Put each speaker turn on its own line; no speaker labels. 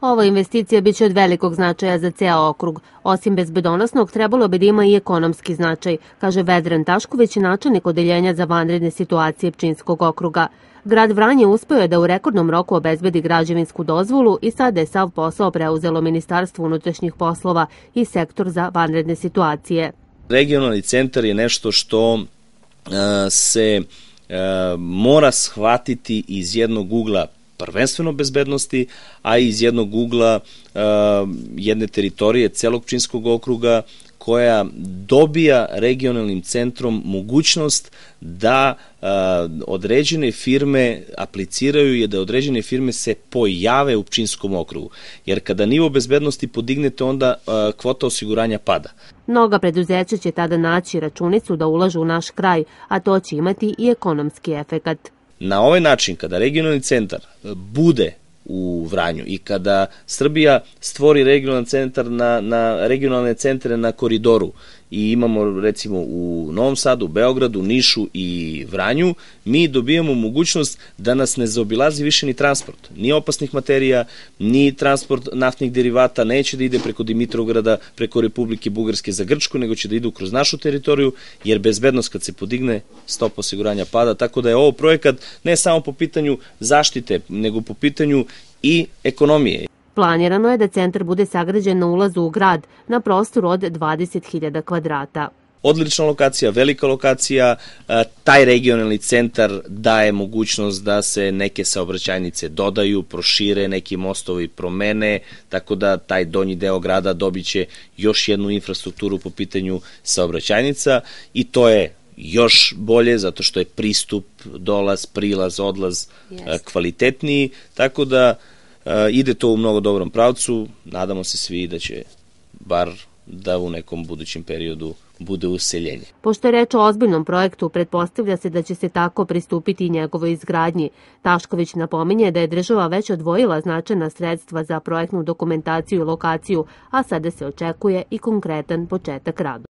Ova investicija biće od velikog značaja za ceo okrug. Osim bezbedonosnog, trebalo bi da ima i ekonomski značaj, kaže Vedran Tašković, načelnik odeljenja za vanredne situacije Pčinskog okruga. Grad Vranje uspeo je da u rekordnom roku obezbedi građevinsku dozvolu i sada je sav posao preuzelo Ministarstvo unutrašnjih poslova i sektor za vanredne situacije.
Regionalni centar je nešto što uh, se uh, mora shvatiti iz jednog ugla prvenstveno bezbednosti, a iz jednog ugla uh, jedne teritorije celog Pčinskog okruga koja dobija regionalnim centrom mogućnost da uh, određene firme apliciraju je da određene firme se pojave u Pčinskom okrugu. Jer kada nivo bezbednosti podignete, onda uh, kvota osiguranja pada.
Mnoga preduzeća će tada naći računicu da ulažu u naš kraj, a to će imati i ekonomski efekat.
Na ovaj način, kada regionalni centar bude u Vranju i kada Srbija stvori regionalni centar na, na regionalne centre na koridoru i imamo recimo u Novom Sadu, Beogradu, Nišu i Vranju, mi dobijamo mogućnost da nas ne zaobilazi više ni transport, ni opasnih materija, ni transport naftnih derivata, neće da ide preko Dimitrovgrada, preko Republike Bugarske za Grčku, nego će da idu kroz našu teritoriju, jer bezbednost kad se podigne, stop osiguranja pada, tako da je ovo projekat ne samo po pitanju zaštite, nego po pitanju i ekonomije.
Planirano je da centar bude sagrađen na ulazu u grad na prostoru od 20.000 kvadrata.
Odlična lokacija, velika lokacija, taj regionalni centar daje mogućnost da se neke saobraćajnice dodaju, prošire, neki mostovi promene, tako da taj donji deo grada dobiće još jednu infrastrukturu po pitanju saobraćajnica i to je još bolje zato što je pristup, dolaz, prilaz, odlaz yes. kvalitetniji, tako da ide to u mnogo dobrom pravcu, nadamo se svi da će bar da u nekom budućem periodu bude useljenje.
Pošto je reč o ozbiljnom projektu, pretpostavlja se da će se tako pristupiti i njegovoj izgradnji. Tašković napominje da je država već odvojila značajna sredstva za projektnu dokumentaciju i lokaciju, a sada se očekuje i konkretan početak radu.